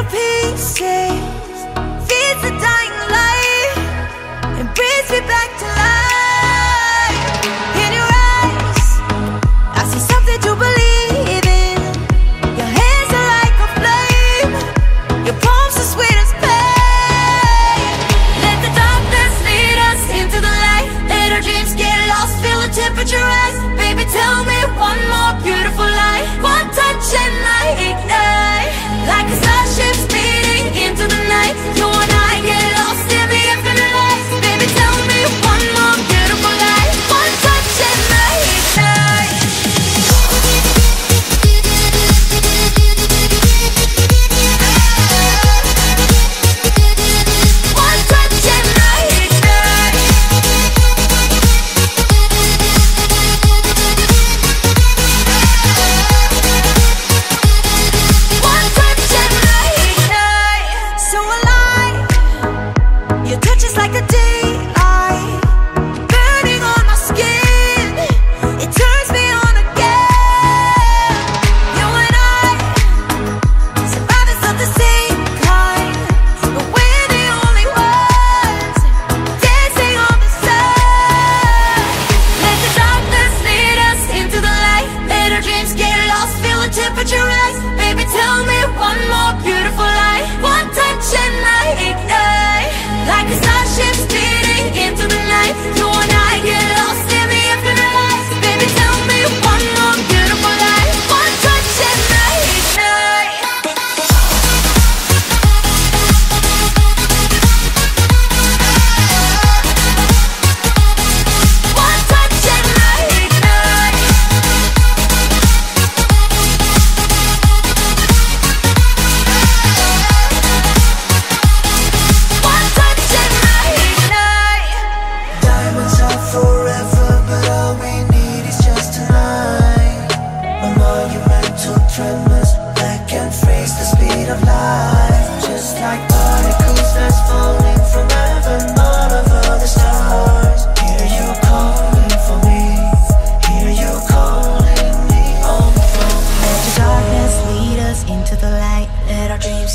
to pieces, feeds dying light, and brings me back to life. In your eyes, I see something to believe in. Your hands are like a flame, your palms are pain. Let the darkness lead us into the light. Let our dreams get lost, the temperature. Baby, tell me.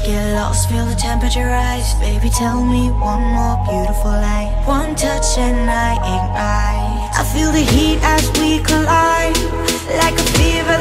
get lost, feel the temperature rise. Baby, tell me one more beautiful lie. One touch and I ignite. I feel the heat as we collide Like a fever